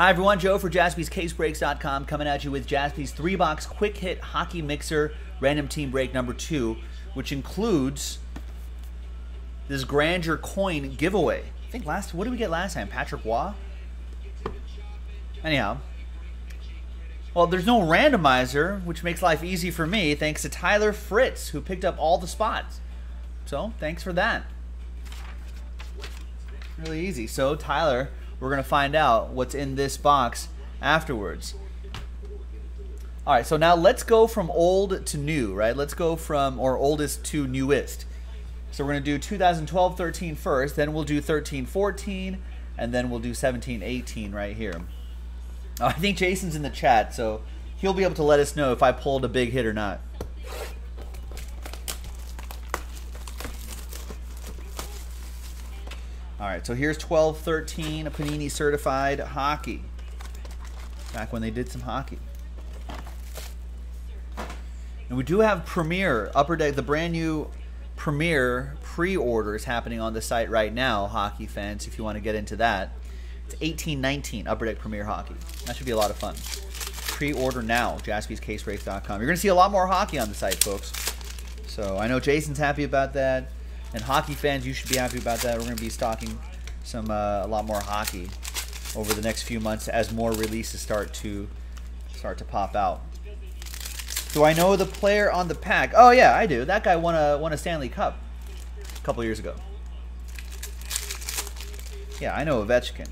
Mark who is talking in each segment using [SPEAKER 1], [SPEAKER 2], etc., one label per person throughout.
[SPEAKER 1] Hi, everyone. Joe for jaspyscasebreaks.com coming at you with Jaspy's three box quick hit hockey mixer random team break number two, which includes this Grandeur coin giveaway. I think last, what did we get last time? Patrick Waugh? Anyhow. Well, there's no randomizer, which makes life easy for me, thanks to Tyler Fritz, who picked up all the spots. So, thanks for that. Really easy. So, Tyler we're going to find out what's in this box afterwards. All right, so now let's go from old to new, right? Let's go from or oldest to newest. So we're going to do 2012 13 first, then we'll do 13 14, and then we'll do 17 18 right here. I think Jason's in the chat, so he'll be able to let us know if I pulled a big hit or not. All right, so here's 12 13, a Panini certified hockey. Back when they did some hockey. And we do have Premier Upper Deck, the brand new Premier pre-orders happening on the site right now, hockey fans, if you want to get into that. It's 1819 Upper Deck Premier Hockey. That should be a lot of fun. Pre-order now, jaspyscasebreaks.com. You're going to see a lot more hockey on the site, folks. So I know Jason's happy about that. And hockey fans, you should be happy about that. We're going to be stocking some uh, a lot more hockey over the next few months as more releases start to start to pop out. Do I know the player on the pack? Oh yeah, I do. That guy won a won a Stanley Cup a couple years ago. Yeah, I know Ovechkin.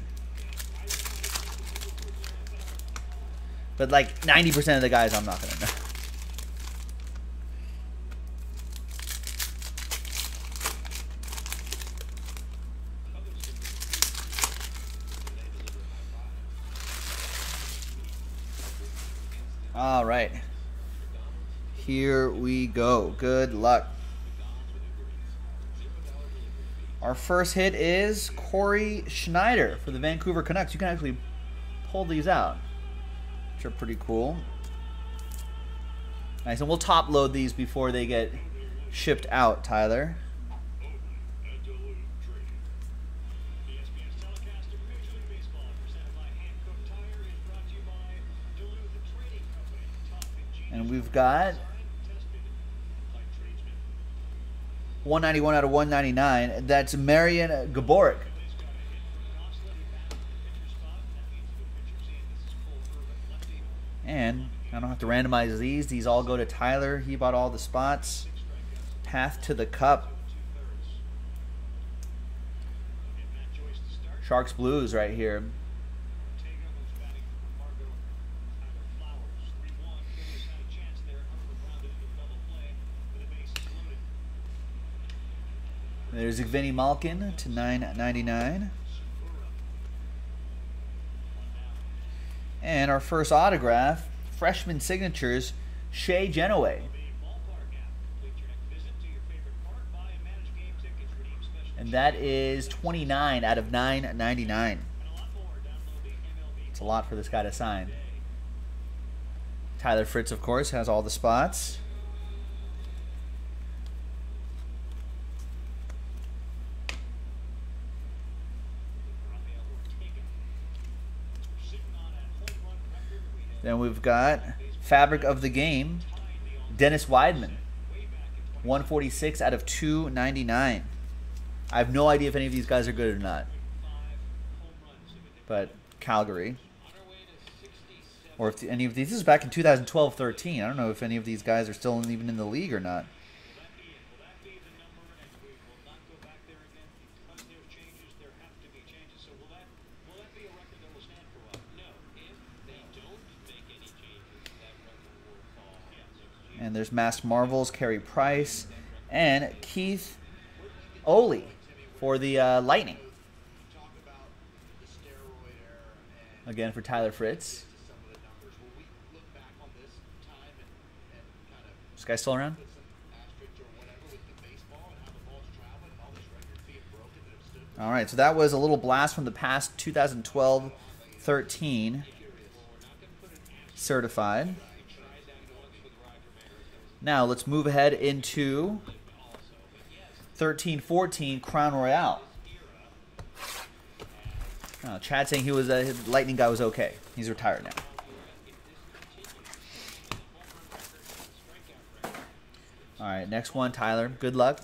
[SPEAKER 1] But like 90% of the guys I'm not going to know. All right. Here we go. Good luck. Our first hit is Cory Schneider for the Vancouver Canucks. You can actually pull these out, which are pretty cool. Nice, and we'll top load these before they get shipped out, Tyler. We've got 191 out of 199. That's Marian Gaborik. And I don't have to randomize these. These all go to Tyler. He bought all the spots. Path to the Cup. Sharks Blues right here. There's Evgeny Malkin to 9.99. And our first autograph, freshman signatures, Shea Genoway. And that is 29 out of 9.99. It's a lot for this guy to sign. Tyler Fritz, of course, has all the spots. Then we've got Fabric of the Game, Dennis Wideman. 146 out of 299. I have no idea if any of these guys are good or not. But Calgary. Or if any of these, this is back in 2012-13. I don't know if any of these guys are still even in the league or not. There's Masked Marvels, Carey Price, and Keith Aulie for the uh, Lightning. Again for Tyler Fritz. This guy still around? All right, so that was a little blast from the past 2012-13 certified. Now let's move ahead into 13-14 Crown Royale. Uh, Chad saying he was a Lightning guy was okay. He's retired now. All right, next one, Tyler. Good luck.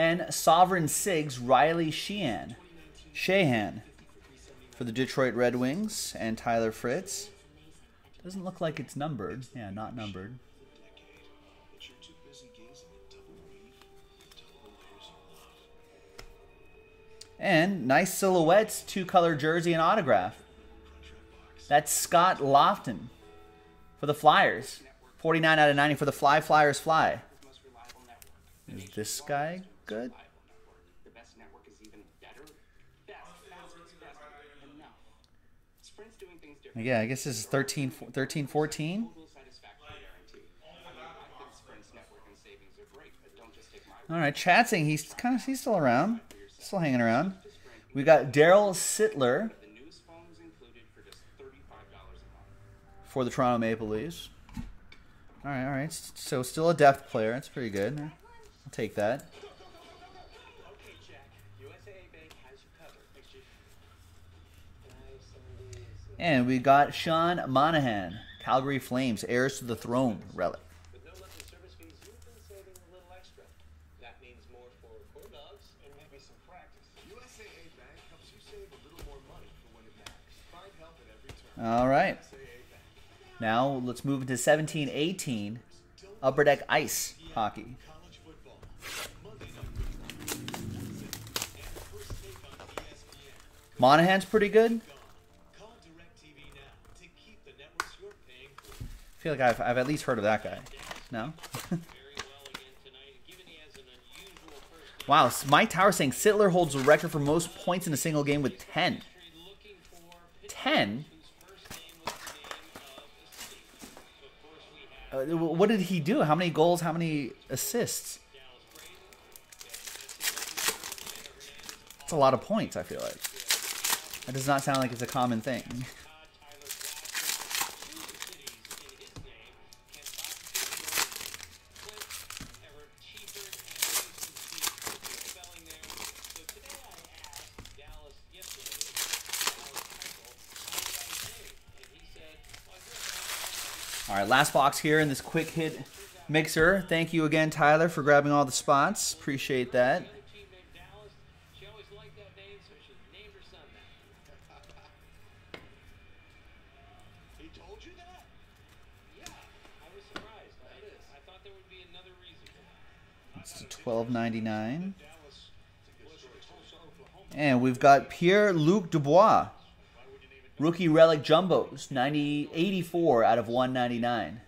[SPEAKER 1] And Sovereign Sigs Riley Sheahan. Shahan for the Detroit Red Wings and Tyler Fritz. Doesn't look like it's numbered. Yeah, not numbered. And nice silhouettes, two color jersey and autograph. That's Scott Laughton for the Flyers. 49 out of 90 for the Fly Flyers Fly. Is this guy good? Yeah, I guess this is 13, 13 14. All right, Chad saying he's kind of he's still around, still hanging around. We got Darryl Sittler for the Toronto Maple Leafs. All right, all right. So still a depth player. That's pretty good. I'll take that. And we got Sean Monahan, Calgary Flames, heirs to the throne relic. All right. Now let's move into 17-18 Upper Deck Ice hockey. Monahan's pretty good. Feel like I've, I've at least heard of that guy. No? wow, Mike Tower saying Sittler holds the record for most points in a single game with 10. 10? Uh, what did he do? How many goals? How many assists? That's a lot of points, I feel like. That does not sound like it's a common thing. All right, last box here in this quick hit mixer. Thank you again, Tyler, for grabbing all the spots. Appreciate that. It's twelve ninety nine. And we've got Pierre Luc Dubois. Rookie Relic Jumbos, 90, 84 out of 199.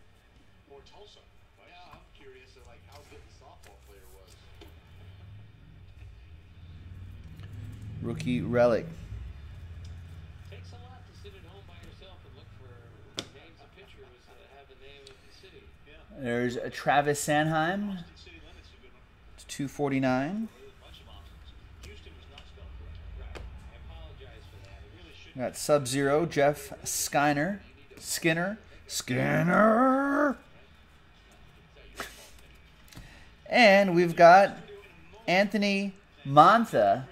[SPEAKER 1] Rookie Relic.
[SPEAKER 2] Takes a lot to sit at home by yourself and look for rookie names of pictures that have the name of the city.
[SPEAKER 3] Yeah.
[SPEAKER 1] There's a Travis Sanheim. It's 249. Got Sub Zero, Jeff Skinner, Skinner, Skinner. And we've got Anthony Mantha,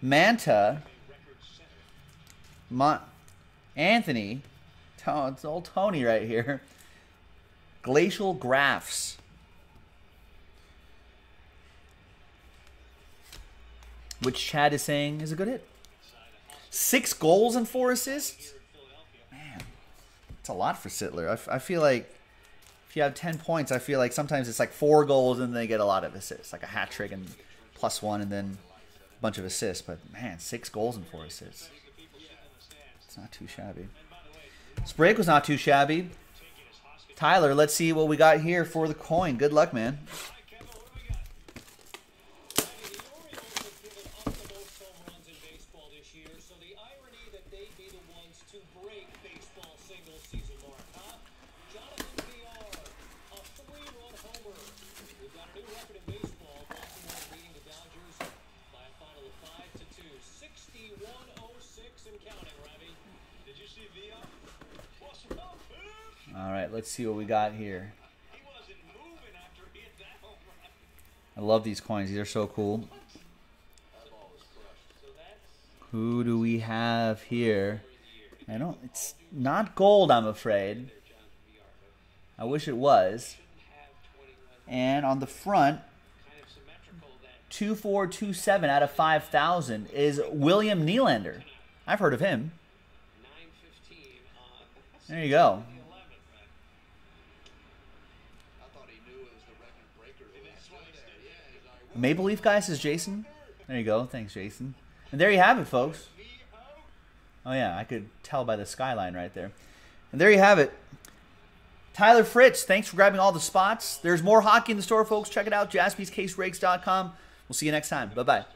[SPEAKER 1] Manta, Mon- Anthony, it's old Tony right here. Glacial Graphs. Which Chad is saying is a good hit. Six goals and four assists? Man, it's a lot for Sittler. I, I feel like if you have 10 points, I feel like sometimes it's like four goals and they get a lot of assists, like a hat trick and plus one and then a bunch of assists. But man, six goals and four assists. It's not too shabby. Break was not too shabby. Tyler, let's see what we got here for the coin. Good luck, man. Let's see what we got here.
[SPEAKER 3] He wasn't moving after he hit that home run.
[SPEAKER 1] I love these coins. These are so cool. Who do we have here? I don't. It's not gold, I'm afraid. I wish it was. And on the front,
[SPEAKER 3] kind of symmetrical that
[SPEAKER 1] 2427 out of 5,000 is William Nylander. I've heard of him.
[SPEAKER 3] 915
[SPEAKER 1] There you go.
[SPEAKER 3] the 11, right?
[SPEAKER 4] I thought he knew it was the record breaker. That's why he said, yeah, he's like,
[SPEAKER 1] Maple Leaf guys says Jason. There you go. Thanks, Jason. And there you have it, folks. Oh, yeah, I could tell by the skyline right there. And there you have it. Tyler Fritz, thanks for grabbing all the spots. There's more hockey in the store, folks. Check it out, jaspyscasebreaks.com. We'll see you next time. Bye bye.